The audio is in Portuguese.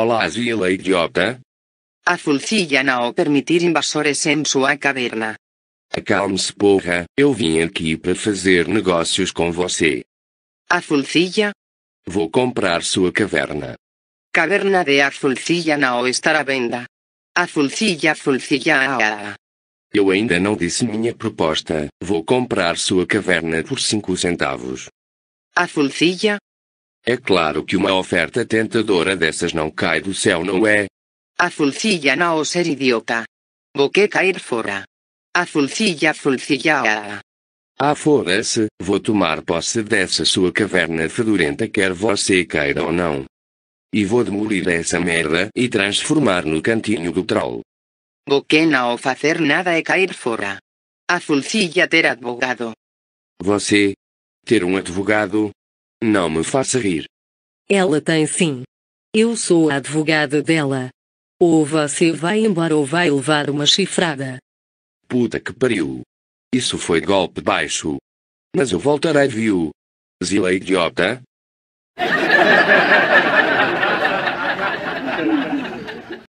Olá, Zila idiota. A Fulcilla não permitir invasores em sua caverna. Acalme-se, porra. Eu vim aqui para fazer negócios com você. A Fulcilla, Vou comprar sua caverna. caverna de a Fulcilla não estar à venda. A Fulcilla Fulcilla. Eu ainda não disse minha proposta. Vou comprar sua caverna por 5 centavos. A Fulcilla, É claro que uma oferta tentadora dessas não cai do céu, não é? a Fulcilla não ser idiota. Vou que cair fora. A Fulcilla Fulcilla. Ah, fora-se, vou tomar posse dessa sua caverna fedorenta, quer você queira ou não. E vou demolir essa merda e transformar no cantinho do troll. Vou que não fazer nada e cair fora. A Fulcilla ter advogado. Você? Ter um advogado? Não me faça rir. Ela tem sim. Eu sou a advogada dela. Ou você vai embora ou vai levar uma chifrada. Puta que pariu. Isso foi golpe baixo. Mas eu voltarei, viu? Zila idiota.